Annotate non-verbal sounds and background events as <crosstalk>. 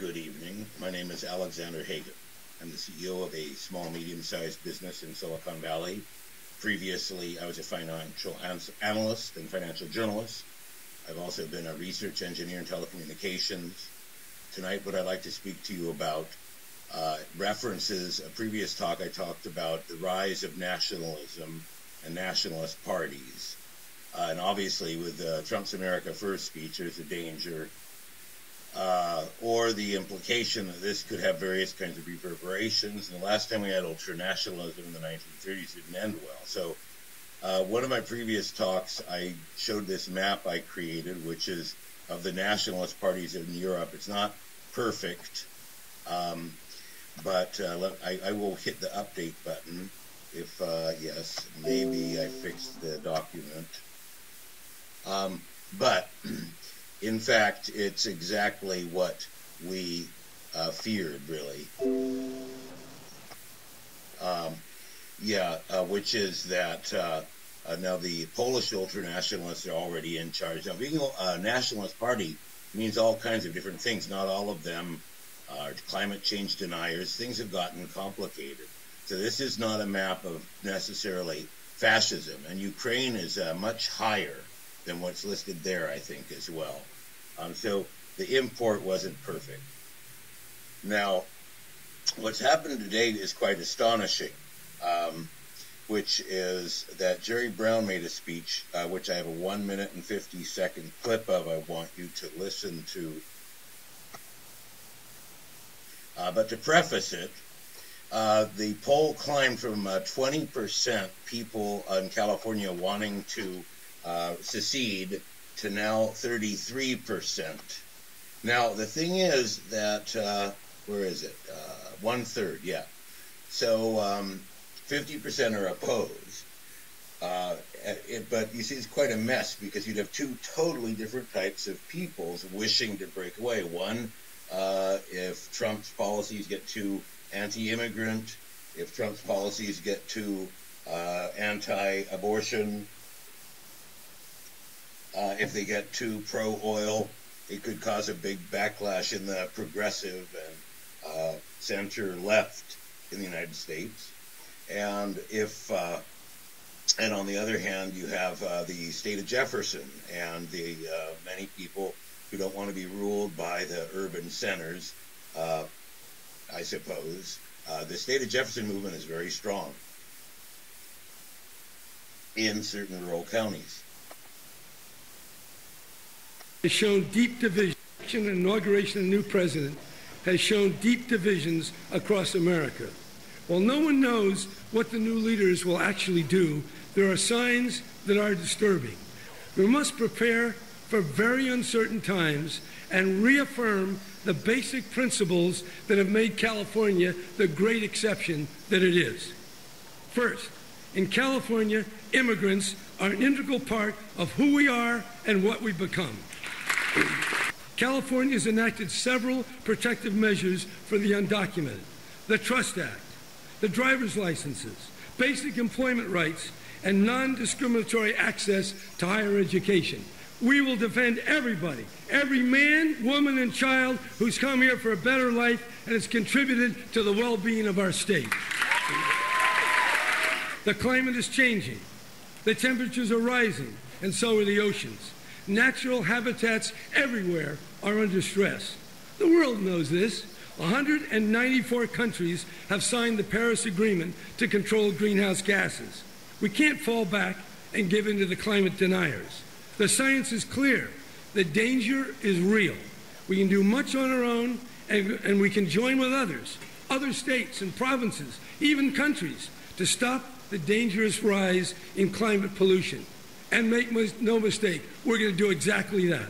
Good evening. My name is Alexander Hagan. I'm the CEO of a small, medium-sized business in Silicon Valley. Previously, I was a financial analyst and financial journalist. I've also been a research engineer in telecommunications. Tonight, what I'd like to speak to you about uh, references a previous talk I talked about the rise of nationalism and nationalist parties. Uh, and obviously, with uh, Trump's America First speech, there's a danger uh, or the implication that this could have various kinds of reverberations. And the last time we had ultranationalism in the 1930s didn't end well. So, uh, one of my previous talks, I showed this map I created, which is of the nationalist parties in Europe. It's not perfect, um, but uh, let, I, I, will hit the update button if, uh, yes, maybe I fixed the document. Um, but <clears throat> in fact, it's exactly what we uh, feared, really. Um, yeah, uh, which is that uh, uh now the Polish ultranationalists are already in charge. Now, being a nationalist party means all kinds of different things. Not all of them are climate change deniers. Things have gotten complicated. So this is not a map of necessarily fascism, and Ukraine is uh, much higher than what's listed there, I think, as well. Um, so the import wasn't perfect. Now, what's happened today is quite astonishing, um, which is that Jerry Brown made a speech, uh, which I have a one minute and 50 second clip of. I want you to listen to. Uh, but to preface it, uh, the poll climbed from 20% uh, people in California wanting to uh, secede to now 33%. Now, the thing is that, uh, where is it? Uh, one third, yeah. So um, 50% are opposed. Uh, it, but you see, it's quite a mess because you'd have two totally different types of peoples wishing to break away. One, uh, if Trump's policies get too anti-immigrant, if Trump's policies get too uh, anti-abortion, uh, if they get too pro-oil, it could cause a big backlash in the progressive and uh, center left in the United States. And if, uh, and on the other hand, you have uh, the state of Jefferson and the uh, many people who don't want to be ruled by the urban centers, uh, I suppose. the state of Jefferson movement is very strong in certain rural counties has shown deep division. The inauguration of the new president has shown deep divisions across America. While no one knows what the new leaders will actually do, there are signs that are disturbing. We must prepare for very uncertain times and reaffirm the basic principles that have made California the great exception that it is. First, in California, immigrants are an integral part of who we are and what we become. California has enacted several protective measures for the undocumented the Trust Act, the driver's licenses, basic employment rights, and non discriminatory access to higher education. We will defend everybody, every man, woman, and child who's come here for a better life and has contributed to the well being of our state. The climate is changing, the temperatures are rising, and so are the oceans. Natural habitats everywhere are under stress. The world knows this. 194 countries have signed the Paris Agreement to control greenhouse gases. We can't fall back and give in to the climate deniers. The science is clear. The danger is real. We can do much on our own, and, and we can join with others, other states and provinces, even countries, to stop the dangerous rise in climate pollution. And make no mistake, we're going to do exactly that.